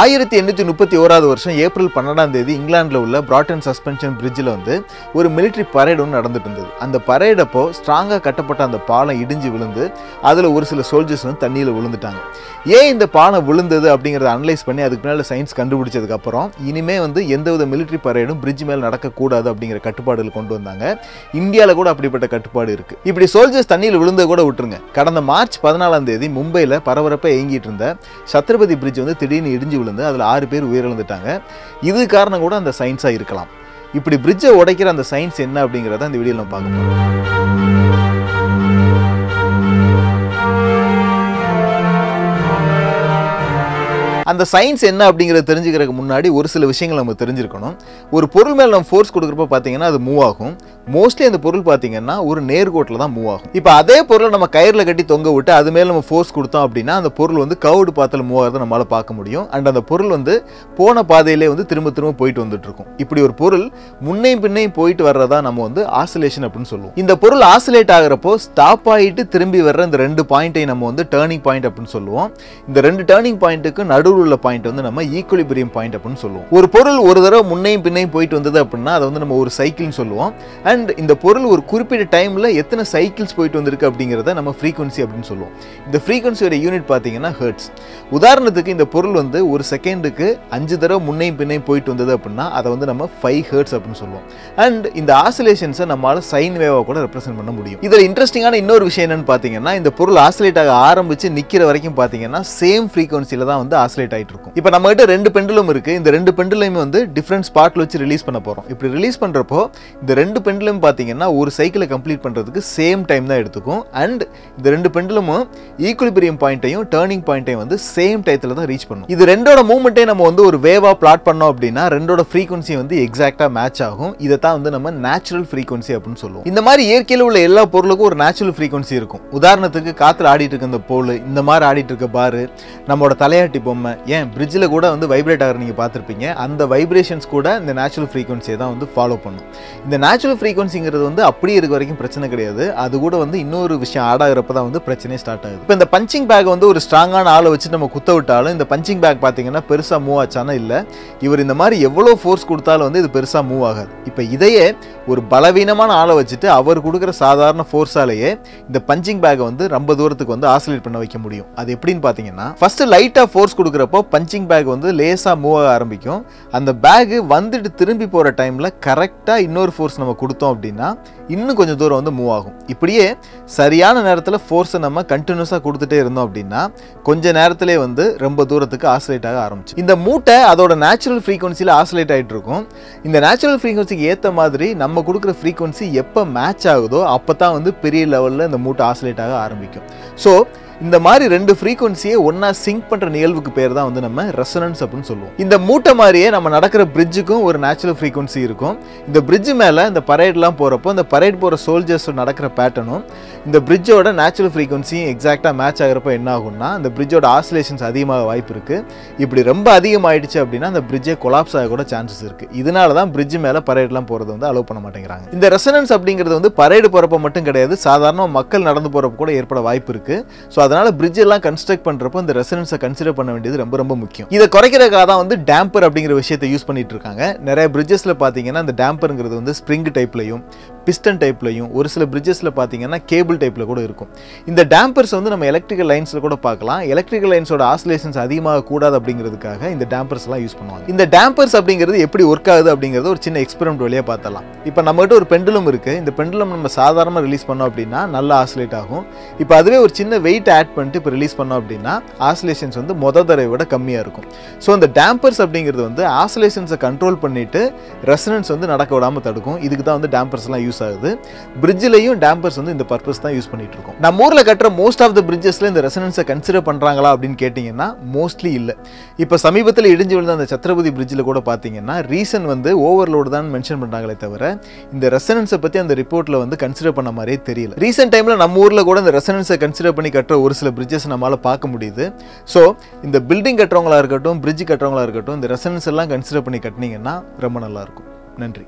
ஆயிரத்தி எண்ணூற்றி முப்பத்தி ஓராவது வருஷம் ஏப்ரல் பன்னெண்டாம் தேதி இங்கிலாந்தில் உள்ள பிராட்டன் சஸ்பென்ஷன் பிரிட்ஜில் வந்து ஒரு மிலிட்ரி பரேட் ஒன்று நடந்துட்டு இருந்தது. அந்த பரேட் அப்போ ஸ்ட்ராங்காக கட்டப்பட்ட அந்த பாலம் இடிஞ்சு விழுந்து அதில் ஒரு சில சோல்ஜர்ஸ் வந்து தண்ணியில் விழுந்துட்டாங்க. ஏன் இந்த பாலம் விழுந்தது அப்படிங்கிறத அனலைஸ் பண்ணி அதுக்கு மேலே சயின்ஸ் கண்டுபிடிச்சதுக்கப்புறம் இனிமே வந்து எந்தவித மிலிட்ரி பரேடும் பிரிட்ஜ் மேலே நடக்கக்கூடாது அப்படிங்கிற கட்டுப்பாடுகள் கொண்டு வந்தாங்க. இந்தியாவில் கூட அப்படிப்பட்ட கட்டுப்பாடு இருக்குது இப்படி சோல்ஜர்ஸ் தண்ணியில் விழுந்த கூட விட்டுருங்க. கடந்த மார்ச் பதினாலாம் தேதி மும்பையில் பரபரப்பாக இயங்கிட்டு இருந்த சத்ரபதி பிரிட்ஜ் வந்து திடீர்னு இடிஞ்சு விழுந்து அதில் ஆறு பேர் உயிரிழந்துட்டாங்க. இது காரணம் கூட அந்த சயின்ஸாக இருக்கலாம். இப்படி பிரிட்ஜை உடைக்கிற அந்த சயின்ஸ் என்ன அப்படிங்கிறத இந்த வீடியோவில் நம்ம பார்க்க போகிறோம் அந்த சயின்ஸ் என்ன அப்படிங்கிறத தெரிஞ்சுக்கிறதுக்கு முன்னாடி ஒரு சில விஷயங்கள் நம்ம தெரிஞ்சிருக்கணும். ஒரு பொருள் மேலே நம்ம ஃபோர்ஸ் கொடுக்குறப்ப பார்த்தீங்கன்னா அது மூவ் ஆகும். மோஸ்ட்லி அந்த பொருள் பார்த்தீங்கன்னா ஒரு நேர்கோட்டில் தான் மூவ் ஆகும். இப்போ அதே பொருளை நம்ம கயிறில் கட்டி தொங்க விட்டு அது மேலே நம்ம ஃபோர்ஸ் கொடுத்தோம் அப்படின்னா அந்த பொருள் வந்து கவுடு பாத்தில் மூவ் ஆகிறத நம்மளால் பார்க்க முடியும். அண்ட் அந்த பொருள் வந்து போன பாதையிலே வந்து திரும்ப திரும்ப போயிட்டு வந்துட்டு இருக்கும். இப்படி ஒரு பொருள் முன்னையும் பின்னையும் போயிட்டு வர்றதா நம்ம வந்து ஆசிலேஷன் அப்படின்னு சொல்லுவோம். இந்த பொருள் ஆசிலேட் ஆகிறப்போ ஸ்டாப் ஆகிட்டு திரும்பி வர்ற இந்த ரெண்டு பாயிண்ட்டை நம்ம வந்து டேர்னிங் பாயிண்ட் அப்படின்னு சொல்லுவோம். இந்த ரெண்டு டேர்னிங் பாயிண்ட்டுக்கு நடு நடுவில் உள்ள பாயிண்ட் வந்து நம்ம ஈக்குலிபிரியம் பாயிண்ட் அப்படின்னு சொல்லுவோம். ஒரு பொருள் ஒரு தடவை முன்னையும் பின்னையும் போயிட்டு வந்தது அப்படின்னா அதை வந்து நம்ம ஒரு சைக்கிள்னு சொல்லுவோம். அண்ட் இந்த பொருள் ஒரு குறிப்பிட்ட டைமில் எத்தனை சைக்கிள்ஸ் போயிட்டு வந்திருக்கு அப்படிங்கிறத நம்ம ஃப்ரீக்வன்சி அப்படின்னு சொல்லுவோம். இந்த ஃப்ரீக்வன்சியோட யூனிட் பார்த்தீங்கன்னா ஹர்ட்ஸ் உதாரணத்துக்கு இந்த பொருள் வந்து ஒரு செகண்டுக்கு அஞ்சு தடவை முன்னையும் பின்னையும் போயிட்டு வந்தது அப்படின்னா அதை வந்து நம்ம ஃபைவ் ஹெர்ட்ஸ் அப்படின்னு சொல்லுவோம். அண்ட் இந்த ஆசிலேஷன்ஸை நம்மளால சைன் வேவாக கூட ரெப்ரசென்ட் பண்ண முடியும். இதில் இன்ட்ரெஸ்டிங்கான இன்னொரு விஷயம் என்னன்னு பார்த்தீங்கன்னா இந்த பொருள் ஆசிலேட் ஆக ஆரம்பிச்சு நிற்கிற வரைக்கும் பார்த்தீங்கன்னா சேம் ஃப்ரீக்வன்சியில் தான் வந்து ஆசிலேட் ஆகிட்டு இருக்கும் இப்போ நம்ம கிட்ட ரெண்டு பெண்டுலும் இருக்கு. இந்த ரெண்டு பெண்டுலையுமே வந்து டிஃப்ரெண்ட் ஸ்பாட்ல வச்சு ரிலீஸ் பண்ண போகிறோம் இப்படி ரிலீஸ் பண்ணுறப்போ இந்த ரெண்டு பெண்டுலம் பார்த்தீங்கன்னா ஒரு சைக்கிளை கம்ப்ளீட் பண்ணுறதுக்கு சேம் டைம் தான் எடுத்துக்கும். அண்ட் இந்த ரெண்டு பெண்டுலமும் ஈக்குலிபிரியம் பாயிண்ட்டையும் டேர்னிங் பாயிண்ட்டையும் வந்து சேம் டயத்தில் தான் ரீச் பண்ணும். இது ரெண்டோட மூவ்மெண்ட்டே நம்ம வந்து ஒரு வேவா பிளாட் பண்ணோம் அப்படின்னா ரெண்டோட ஃப்ரீக்வன்சி வந்து எக்ஸாக்டாக மேட்ச் ஆகும். இதை தான் வந்து நம்ம நேச்சுரல் ஃப்ரீக்வன்சி அப்படின்னு சொல்லுவோம். இந்த மாதிரி இயற்கையில் உள்ள எல்லா பொருளுக்கும் ஒரு நேச்சுரல் ஃப்ரீக்வன்சி இருக்கும். உதாரணத்துக்கு காற்றுல ஆடிட்டு இருக்க இந்த போல் இந்த மாதிரி ஆடிட்டு இருக்க பாரு நம்மளோட தலையாட்டி பொம்மை ஏன் பிரிட்ஜில் கூட வந்து வைப்ரேட் ஆகிற நீங்கள் பார்த்துருப்பீங்க. அந்த வைப்ரேஷன்ஸ் கூட இந்த நேச்சுரல் ஃப்ரீக்வன்சியை தான் வந்து ஃபாலோ பண்ணும். இந்த நேச்சுரல் ஃப்ரீக்வன்சிங்கிறது வந்து அப்படியே இருக்க வரைக்கும் பிரச்சனை கிடையாது. அது கூட வந்து இன்னொரு விஷயம் ஆட் ஆகிறப்ப தான் வந்து பிரச்சனையே ஸ்டார்ட் ஆகுது. இப்போ இந்த பஞ்சிங் பேக் வந்து ஒரு ஸ்ட்ராங்கான ஆளை வச்சு நம்ம குத்த விட்டாலும் இந்த பஞ்சிங் பேக் பார்த்தீங்கன்னா பெருசாக மூவ் ஆச்சானா இல்லை. இவர் இந்த மாதிரி எவ்வளோ ஃபோர்ஸ் கொடுத்தாலும் வந்து இது பெருசாக மூவ் ஆகாது. இப்போ இதையே ஒரு பலவீனமான ஆளை வச்சுட்டு அவர் கொடுக்குற சாதாரண ஃபோர்ஸாலேயே இந்த பஞ்சிங் பேக்கை வந்து ரொம்ப தூரத்துக்கு வந்து ஆசிலேட் பண்ண வைக்க முடியும். அது எப்படின்னு பார்த்தீங்கன்னா ஃபஸ்ட்டு லைட்டாக ஃபோர்ஸ் கொடுக்குறப்போ பஞ்சிங் பேக் வந்து லேசாக மூவ் ஆக ஆரம்பிக்கும். அந்த பேகு வந்துட்டு திரும்பி போகிற டைமில் கரெக்டாக இன்னொரு ஃபோர்ஸ் நம்ம கொடுத்தோம் அப்படின்னா இன்னும் கொஞ்சம் தூரம் வந்து மூவ் ஆகும். இப்படியே சரியான நேரத்தில் ஃபோர்ஸை நம்ம கண்டினியூஸாக கொடுத்துட்டே இருந்தோம் அப்படின்னா கொஞ்ச நேரத்திலே வந்து ரொம்ப தூரத்துக்கு ஆசிலேட் ஆக ஆரம்பிச்சு இந்த மூட்டை அதோட நேச்சுரல் ஃப்ரீக்வன்சியில் ஆசிலேட் ஆகிட்டு இருக்கும். இந்த நேச்சுரல் ஃப்ரீக்வன்சிக்கு ஏற்ற மாதிரி நம்ம கொடுக்குற ஃப்ரீக்வன்சி எப்போ மேட்ச் ஆகுதோ அப்போ தான் வந்து பெரிய லெவலில் இந்த மூட்டை ஆசிலேட் ஆக ஆரம்பிக்கும். ஸோ இந்த மாதிரி ரெண்டு ஃப்ரீக்வன்சியை ஒன்றா சிங்க் பண்ணுற நிகழ்வுக்கு பேர் தான் வந்து நம்ம ரெசனன்ஸ் அப்படின்னு சொல்லுவோம். இந்த மூட்டை மாதிரியே நம்ம நடக்கிற பிரிட்ஜுக்கும் ஒரு நேச்சுரல் ஃப்ரீக்வன்சி இருக்கும். இந்த பிரிட்ஜ் மேலே இந்த பரேட்லாம் போகிறப்போ இந்த பரேட் போகிற சோல்ஜர்ஸ் நடக்கிற பேட்டர்னும் இந்த பிரிட்ஜோட நேச்சுரல் ஃப்ரீக்வன்சியும் எக்ஸாக்டாக மேட்ச் ஆகிறப்ப என்ன ஆகும்னா அந்த பிரிட்ஜோட ஆசிலேஷன்ஸ் அதிகமாக வாய்ப்பு இருக்குது இப்படி ரொம்ப அதிகமாயிடுச்சு அப்படின்னா அந்த பிரிட்ஜே கொலாப்ஸ் ஆக கூட சான்சஸ் இருக்குது இதனால தான் பிரிட்ஜ் மேலே பரேட்லாம் போகிறது வந்து அலோவ் பண்ண மாட்டேங்கிறாங்க. இந்த ரெசனன்ஸ் அப்படிங்கிறது வந்து பரேடு போகிறப்ப மட்டும் கிடையாது சாதாரண மக்கள் நடந்து போகிறப்ப கூட ஏற்பட வாய்ப்பு இருக்குது ஸோ அதனால் பிரிட்ஜ் எல்லாம் கன்ஸ்ட்ரக்ட் பண்ணுறப்போ இந்த ரெசனன்ஸை கன்சிடர் பண்ண வேண்டியது ரொம்ப ரொம்ப முக்கியம். இதை குறைக்கிறதுக்காக தான் வந்து டேம்பர் அப்படிங்கிற விஷயத்தை யூஸ் பண்ணிட்டு இருக்காங்க. நிறைய பிரிட்ஜஸில் பார்த்தீங்கன்னா அந்த டேம்பருங்கிறது வந்து ஸ்ப்ரிங் டைப்லையும் பிஸ்டன் டைப்லையும் ஒரு சில பிரிட்ஜஸில் பார்த்தீங்கன்னா கேபிள் டைப்பில் கூட இருக்கும். இந்த டேம்பர்ஸ் வந்து நம்ம எலக்ட்ரிக்கல் லைன்ஸில் கூட பார்க்கலாம். எலக்ட்ரிக்கல் லைன்ஸோட ஆசிலேஷன்ஸ் அதிகமாக கூடாது அப்படிங்கிறதுக்காக இந்த டேம்பர்ஸ்லாம் யூஸ் பண்ணுவாங்க. இந்த டேம்பர்ஸ் அப்படிங்கிறது எப்படி ஒர்க் ஆகுது அப்படிங்கிறது ஒரு சின்ன எக்ஸ்பெரிமெண்ட் வழியாக பார்த்தலாம் இப்போ நம்மகிட்ட ஒரு பெண்டுலம் இருக்குது இந்த பெண்டுலம் நம்ம சாதாரணமாக ரிலீஸ் பண்ணோம் அப்படின்னா நல்லா ஆசிலேட் ஆகும். இப்போ அதுவே ஒரு சின்ன வெயிட் ஆட் பண்ணிட்டு இப்போ ரிலீஸ் பண்ணோம் அப்படின்னா ஆசிலேஷன்ஸ் வந்து மொத தடவை விட கம்மியாக இருக்கும். ஸோ இந்த டேம்பர்ஸ் அப்படிங்கிறது வந்து ஆசிலேஷன்ஸை கண்ட்ரோல் பண்ணிட்டு ரெசனன்ஸ் வந்து நடக்க விடாமல் தடுக்கும். இதுக்கு தான் வந்து டேம்பர்ஸ்லாம் யூஸ் ஆகுது. பிரிட்ஜிலையும் டேம்பர்ஸ் வந்து இந்த பர்பஸ் தான் யூஸ் பண்ணிட்டு இருக்கோம். நம்ம ஊரில் கட்டுற மோஸ்ட் ஆஃப் த பிரிட்ஜஸ்ல இந்த ரெசனன்ஸை கன்சிடர் பண்ணுறாங்களா அப்படின்னு கேட்டிங்கன்னா மோஸ்ட்லி இல்லை. இப்போ சமீபத்தில் இடிஞ்சு விழுந்த அந்த சத்ரபதி பிரிட்ஜில் கூட பார்த்தீங்கன்னா ரீசன் வந்து ஓவர்லோடு தான் மென்ஷன் பண்ணுறாங்களே தவிர இந்த ரெசனன்ஸை பற்றி அந்த ரிப்போர்ட்டில் வந்து கன்சிடர் பண்ண மாதிரியே தெரியல. ரீசெண்ட் டைமில் நம்ம ஊரில் கூட இந்த ரெசனன்ஸை கன்சிடர் பண்ணி கட்டுற ஒரு சில பிரிட்ஜஸ் நம்மளால் பார்க்க முடியுது. ஸோ இந்த பில்டிங் கட்டுறவங்களா இருக்கட்டும் பிரிட்ஜ் கட்டுறவங்களா இருக்கட்டும் இந்த ரெசனன்ஸ் எல்லாம் கன்சிடர் பண்ணி கட்டினீங்கன்னா ரொம்ப நல்லாயிருக்கும் நன்றி.